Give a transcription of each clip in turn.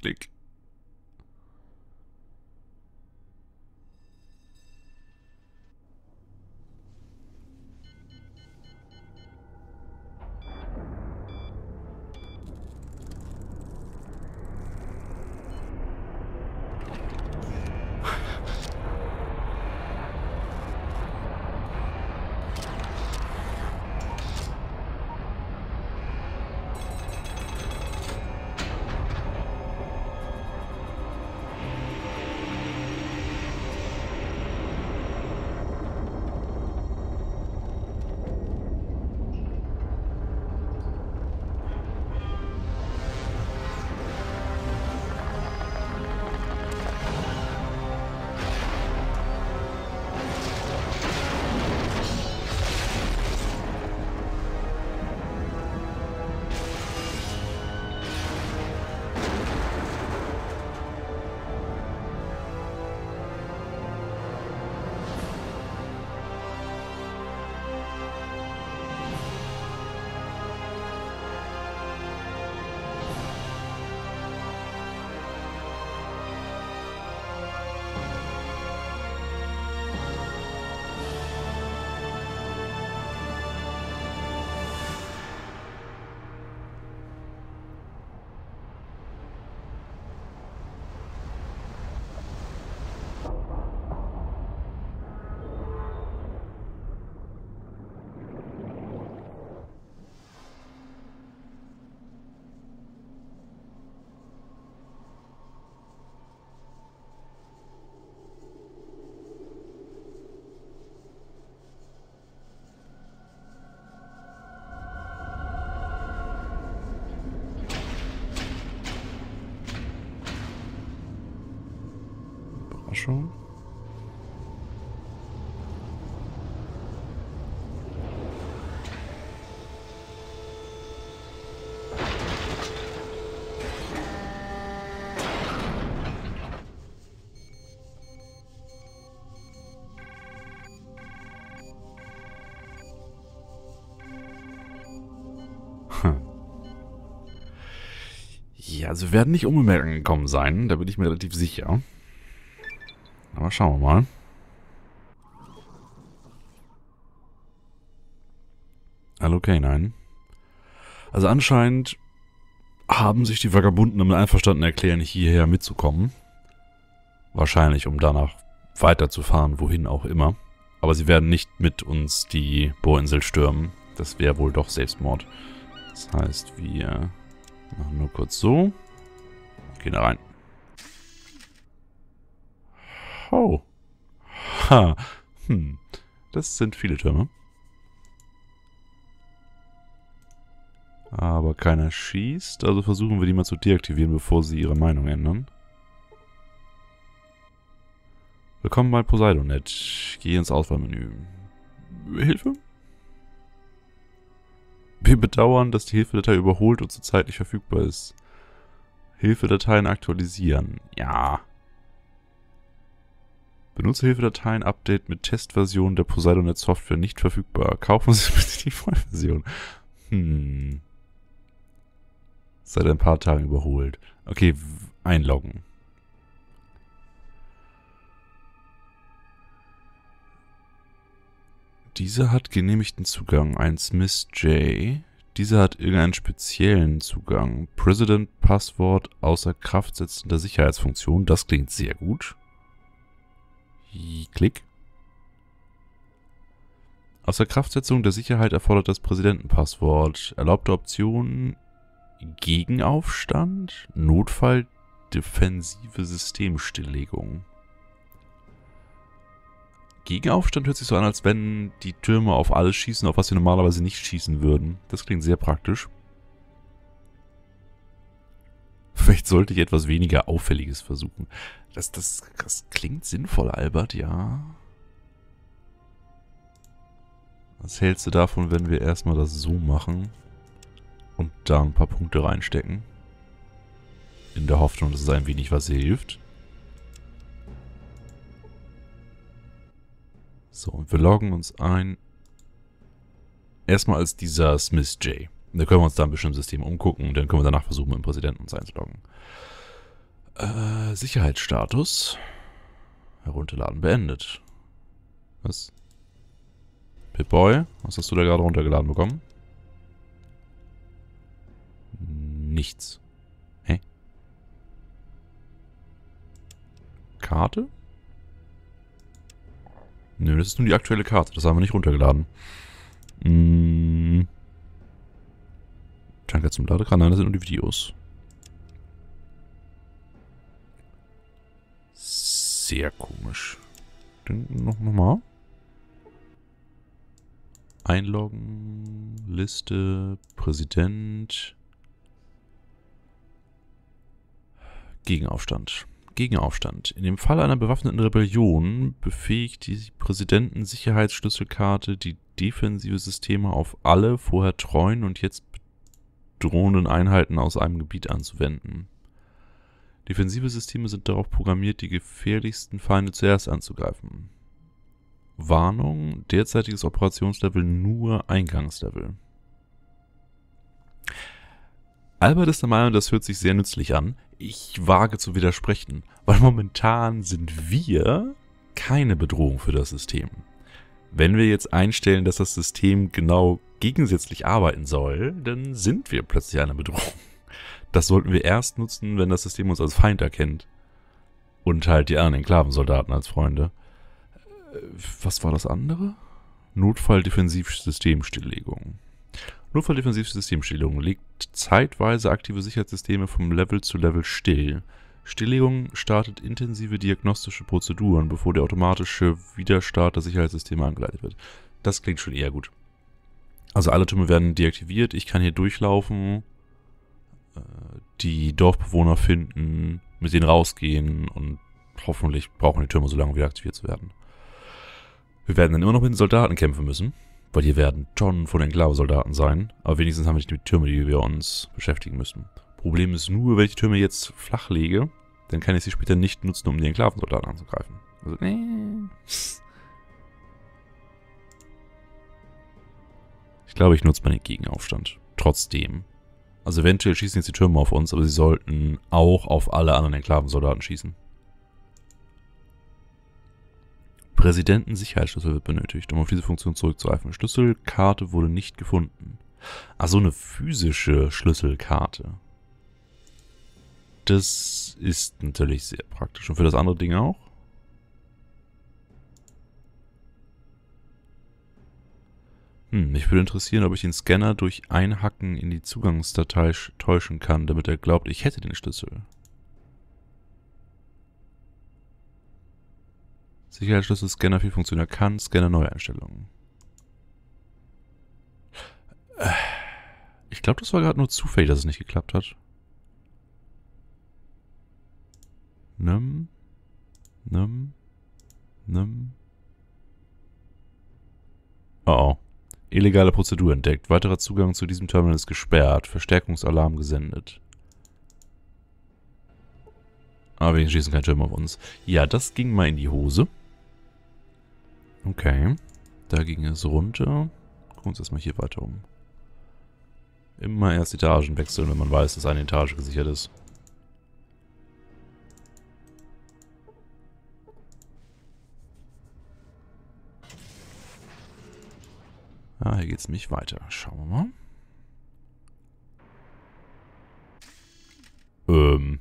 Klick. Hm. Ja, sie werden nicht unbemerkt angekommen sein, da bin ich mir relativ sicher. Aber schauen wir mal. Hallo K9. Also anscheinend haben sich die Vagabunden damit einverstanden erklären, hierher mitzukommen. Wahrscheinlich, um danach weiterzufahren, wohin auch immer. Aber sie werden nicht mit uns die Bohrinsel stürmen. Das wäre wohl doch Selbstmord. Das heißt, wir machen nur kurz so. Gehen da rein. Oh. Ha. Hm. Das sind viele Türme. Aber keiner schießt, also versuchen wir die mal zu deaktivieren, bevor sie ihre Meinung ändern. Willkommen bei Poseidonet. Geh ins Auswahlmenü. Hilfe? Wir bedauern, dass die Hilfedatei überholt und zurzeit nicht verfügbar ist. Hilfedateien aktualisieren. Ja. Benutzerhilfedateien Update mit Testversion der Poseidonet Software nicht verfügbar. Kaufen Sie bitte die Vollversion. Hm. Seit ein paar Tagen überholt. Okay, einloggen. Dieser hat genehmigten Zugang. Ein Smith J. Dieser hat irgendeinen speziellen Zugang. President Passwort außer Kraft setzender Sicherheitsfunktion. Das klingt sehr gut. Klick. Außer Kraftsetzung der Sicherheit erfordert das Präsidentenpasswort. Erlaubte Optionen Gegenaufstand, Notfall, defensive Systemstilllegung. Gegenaufstand hört sich so an, als wenn die Türme auf alles schießen, auf was sie normalerweise nicht schießen würden. Das klingt sehr praktisch. Vielleicht sollte ich etwas weniger Auffälliges versuchen. Das, das, das klingt sinnvoll, Albert, ja. Was hältst du davon, wenn wir erstmal das so machen und da ein paar Punkte reinstecken? In der Hoffnung, dass es ein wenig was hilft. So, und wir loggen uns ein. Erstmal als dieser Smith J. Da können wir uns da ein im System umgucken und dann können wir danach versuchen, mit dem Präsidenten uns einzuloggen. Äh, Sicherheitsstatus. Herunterladen beendet. Was? Pip-Boy, was hast du da gerade runtergeladen bekommen? Nichts. Hä? Karte? Nö, das ist nur die aktuelle Karte. Das haben wir nicht runtergeladen. Hm. Tanker zum Ladekran. Nein, das sind nur die Videos. Sehr komisch. Dann noch, mal. Einloggen, Liste, Präsident. Gegenaufstand. Gegenaufstand. In dem Fall einer bewaffneten Rebellion befähigt die Präsidentensicherheitsschlüsselkarte die defensive Systeme auf alle vorher treuen und jetzt bedrohenden Einheiten aus einem Gebiet anzuwenden. Defensive Systeme sind darauf programmiert, die gefährlichsten Feinde zuerst anzugreifen. Warnung, derzeitiges Operationslevel nur Eingangslevel. Albert ist der Meinung, das hört sich sehr nützlich an. Ich wage zu widersprechen, weil momentan sind wir keine Bedrohung für das System. Wenn wir jetzt einstellen, dass das System genau gegensätzlich arbeiten soll, dann sind wir plötzlich eine Bedrohung. Das sollten wir erst nutzen, wenn das System uns als Feind erkennt. Und halt die anderen Enklavensoldaten als Freunde. Äh, was war das andere? Notfall-Defensivsystemstilllegung. Notfall-Defensivsystemstilllegung legt zeitweise aktive Sicherheitssysteme vom Level zu Level still. Stilllegung startet intensive diagnostische Prozeduren, bevor der automatische Widerstart der Sicherheitssysteme angeleitet wird. Das klingt schon eher gut. Also alle Türme werden deaktiviert, ich kann hier durchlaufen, äh, die Dorfbewohner finden, mit denen rausgehen und hoffentlich brauchen die Türme so lange, wieder aktiviert zu werden. Wir werden dann immer noch mit den Soldaten kämpfen müssen, weil hier werden Tonnen von Enklave-Soldaten sein, aber wenigstens haben wir nicht die Türme, die wir uns beschäftigen müssen. Problem ist nur, wenn ich die Türme jetzt flach lege, dann kann ich sie später nicht nutzen, um die Enklavensoldaten anzugreifen. Also, nee. Ich glaube, ich nutze meinen Gegenaufstand. Trotzdem. Also eventuell schießen jetzt die Türme auf uns, aber sie sollten auch auf alle anderen Enklavensoldaten schießen. Präsidentensicherheitsschlüssel wird benötigt, um auf diese Funktion zurückzugreifen. Schlüsselkarte wurde nicht gefunden. Also eine physische Schlüsselkarte. Das ist natürlich sehr praktisch. Und für das andere Ding auch? Hm, mich würde interessieren, ob ich den Scanner durch Einhacken in die Zugangsdatei täuschen kann, damit er glaubt, ich hätte den Schlüssel. Sicherheitsschlüssel, Scanner viel Funktion kann, Scanner Neueinstellungen. Ich glaube, das war gerade nur zufällig, dass es nicht geklappt hat. Nimm. Nimm. Nimm. Oh oh. Illegale Prozedur entdeckt. Weiterer Zugang zu diesem Terminal ist gesperrt. Verstärkungsalarm gesendet. Aber wir schießen kein Schirm auf uns. Ja, das ging mal in die Hose. Okay. Da ging es runter. Gucken uns erstmal hier weiter um. Immer erst Etagen wechseln, wenn man weiß, dass eine Etage gesichert ist. Ah, hier geht's nicht weiter. Schauen wir mal. Ähm.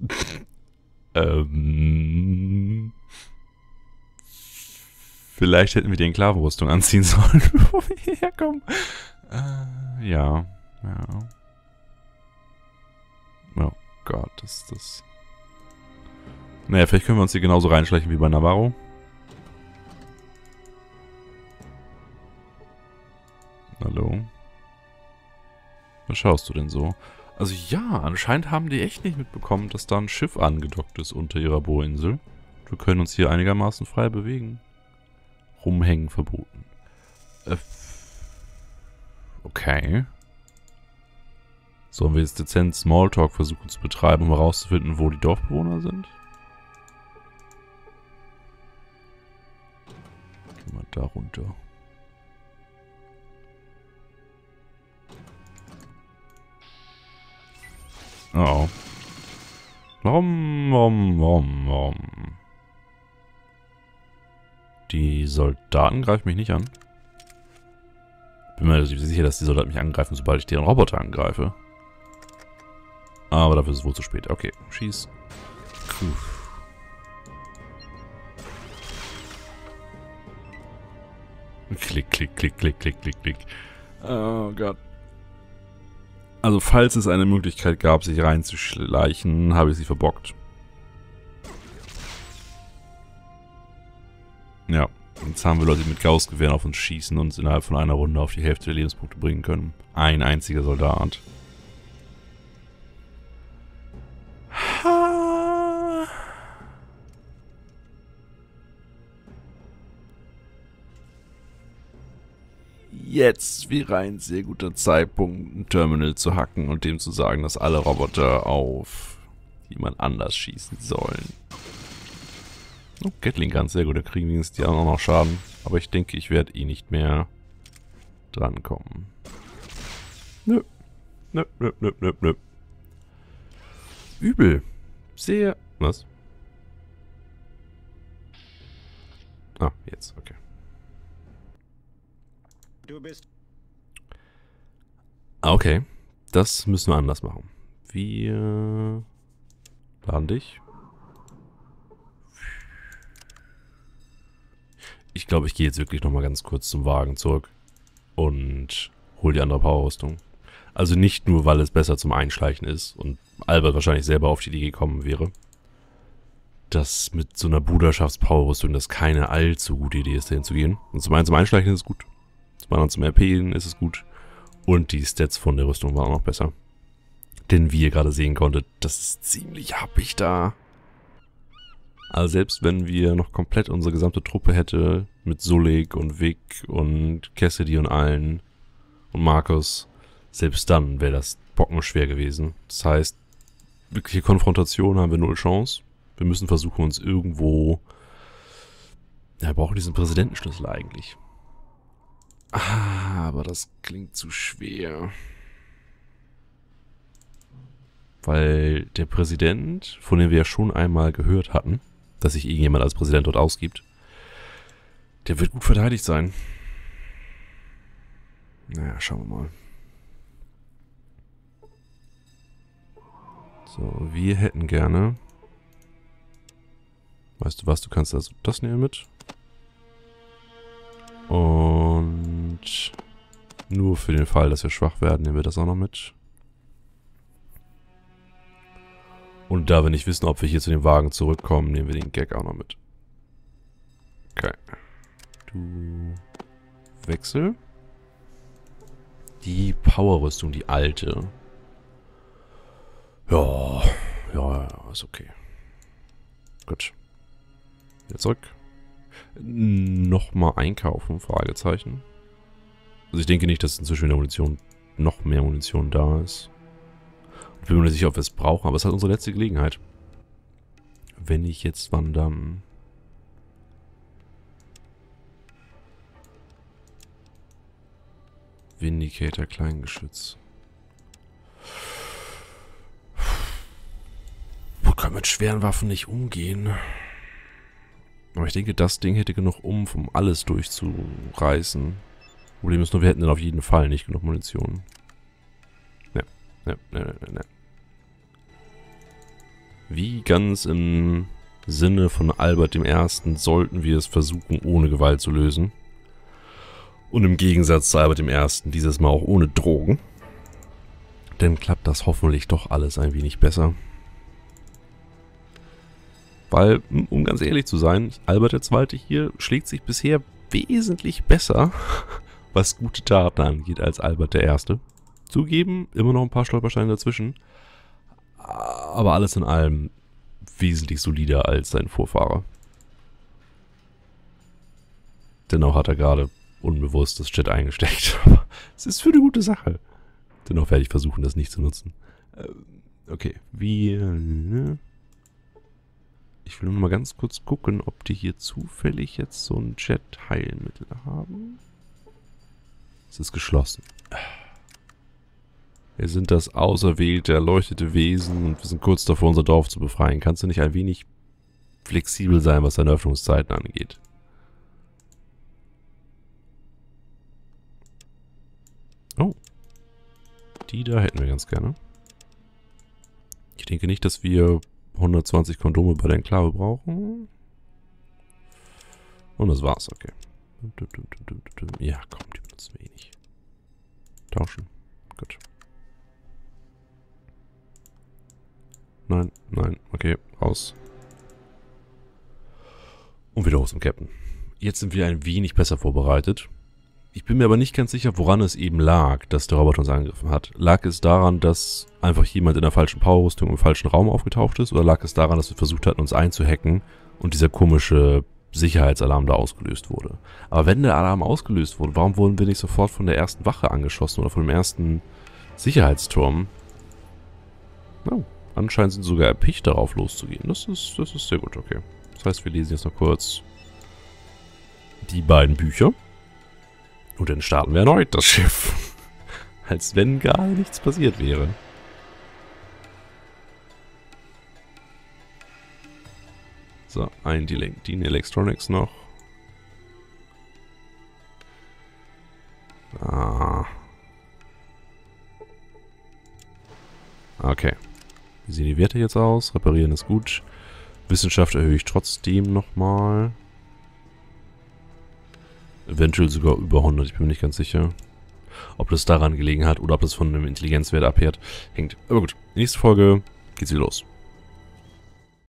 ähm. Vielleicht hätten wir die Enklavenrüstung anziehen sollen, bevor wir hierher kommen. Äh, ja. Ja. Oh Gott, ist das... Naja, vielleicht können wir uns hier genauso reinschleichen wie bei Navarro. Hallo? Was schaust du denn so? Also ja, anscheinend haben die echt nicht mitbekommen, dass da ein Schiff angedockt ist unter ihrer Bohrinsel. Wir können uns hier einigermaßen frei bewegen. Rumhängen verboten. Äh, okay. Sollen wir jetzt dezent Smalltalk versuchen zu betreiben, um herauszufinden, wo die Dorfbewohner sind? Gehen wir da runter. Oh. Warum, warum, warum, warum? Die Soldaten greifen mich nicht an. Bin mir sicher, dass die Soldaten mich angreifen, sobald ich deren Roboter angreife. Aber dafür ist es wohl zu spät. Okay, schieß. Puh. Klick, klick, klick, klick, klick, klick, klick. Oh Gott. Also falls es eine Möglichkeit gab, sich reinzuschleichen, habe ich sie verbockt. Ja, jetzt haben wir Leute, die mit Gaussgewehren auf uns schießen und uns innerhalb von einer Runde auf die Hälfte der Lebenspunkte bringen können. Ein einziger Soldat. Jetzt wäre ein sehr guter Zeitpunkt, ein Terminal zu hacken und dem zu sagen, dass alle Roboter auf jemand anders schießen sollen. Oh, Gatling Gun, sehr gut. Da kriegen wir die auch noch Schaden. Aber ich denke, ich werde eh nicht mehr drankommen. Nö. Nö, nö, nö, nö, nö. Übel. Sehr... Was? Ah, jetzt, okay. Du bist... Ah, okay. Das müssen wir anders machen. Wir... Laden dich. Ich glaube, ich gehe jetzt wirklich nochmal ganz kurz zum Wagen zurück und hole die andere Powerrüstung. Also nicht nur, weil es besser zum Einschleichen ist und Albert wahrscheinlich selber auf die Idee gekommen wäre, dass mit so einer Bruderschafts-Powerrüstung das keine allzu gute Idee ist, dahin zu gehen. Und zum einen zum Einschleichen ist es gut, zum anderen zum RPen ist es gut und die Stats von der Rüstung waren auch noch besser. Denn wie ihr gerade sehen konntet, das ist ziemlich happig da. Also selbst wenn wir noch komplett unsere gesamte Truppe hätte, mit Sulik und Vic und Cassidy und allen und Markus, selbst dann wäre das bockenschwer gewesen. Das heißt, wirkliche Konfrontation haben wir null Chance. Wir müssen versuchen, uns irgendwo... Ja, wir brauchen diesen Präsidentenschlüssel eigentlich. Ah, aber das klingt zu schwer. Weil der Präsident, von dem wir ja schon einmal gehört hatten, dass sich irgendjemand als Präsident dort ausgibt. Der wird gut verteidigt sein. Naja, schauen wir mal. So, wir hätten gerne... Weißt du was, du kannst also das nehmen mit. Und nur für den Fall, dass wir schwach werden, nehmen wir das auch noch mit. Und da wir nicht wissen, ob wir hier zu dem Wagen zurückkommen, nehmen wir den Gag auch noch mit. Okay. Du... Wechsel. Die Powerrüstung, die alte. Ja, ja, ja, ist okay. Gut. Wieder zurück. Nochmal einkaufen, Fragezeichen. Also ich denke nicht, dass inzwischen in der Munition noch mehr Munition da ist. Ich bin mir nicht sicher, ob wir es brauchen, aber es halt unsere letzte Gelegenheit. Wenn ich jetzt wandern... Vindicator Kleingeschütz. Wir können mit schweren Waffen nicht umgehen. Aber ich denke, das Ding hätte genug um, um alles durchzureißen. Problem ist nur, wir hätten dann auf jeden Fall nicht genug Munition. Ne, ne, ne, ne, ne. Wie ganz im Sinne von Albert I. sollten wir es versuchen, ohne Gewalt zu lösen. Und im Gegensatz zu Albert I. dieses Mal auch ohne Drogen. Denn klappt das hoffentlich doch alles ein wenig besser. Weil, um ganz ehrlich zu sein, Albert II. hier schlägt sich bisher wesentlich besser, was gute Taten angeht, als Albert I. Zugeben, immer noch ein paar Stolpersteine dazwischen aber alles in allem wesentlich solider als sein Vorfahrer. Dennoch hat er gerade unbewusst das Chat eingesteckt. Es ist für eine gute Sache. Dennoch werde ich versuchen, das nicht zu nutzen. Ähm, okay, wir... Ne? Ich will nur mal ganz kurz gucken, ob die hier zufällig jetzt so ein Chat-Heilmittel haben. Es ist geschlossen. Wir sind das auserwählte, erleuchtete Wesen und wir sind kurz davor, unser Dorf zu befreien. Kannst du nicht ein wenig flexibel sein, was deine Öffnungszeiten angeht? Oh. Die da hätten wir ganz gerne. Ich denke nicht, dass wir 120 Kondome bei der Enklave brauchen. Und das war's, okay. Ja, komm, die benutzen wir. Tauschen. Gut. Nein, nein, okay, raus. Und wieder hoch zum Captain. Jetzt sind wir ein wenig besser vorbereitet. Ich bin mir aber nicht ganz sicher, woran es eben lag, dass der Roboter uns angegriffen hat. Lag es daran, dass einfach jemand in der falschen Powerrüstung im falschen Raum aufgetaucht ist? Oder lag es daran, dass wir versucht hatten, uns einzuhacken und dieser komische Sicherheitsalarm da ausgelöst wurde? Aber wenn der Alarm ausgelöst wurde, warum wurden wir nicht sofort von der ersten Wache angeschossen oder von dem ersten Sicherheitsturm? Oh, anscheinend sind sogar erpicht, darauf loszugehen. Das ist, das ist sehr gut, okay. Das heißt, wir lesen jetzt noch kurz die beiden Bücher. Und dann starten wir erneut das Schiff. Als wenn gar nichts passiert wäre. So, ein Dean Electronics noch. Ah. Okay. Wie sehen die Werte jetzt aus? Reparieren ist gut. Wissenschaft erhöhe ich trotzdem nochmal. Eventuell sogar über 100, ich bin mir nicht ganz sicher. Ob das daran gelegen hat oder ob das von einem Intelligenzwert abhält, hängt. Aber gut, nächste Folge geht's wieder los.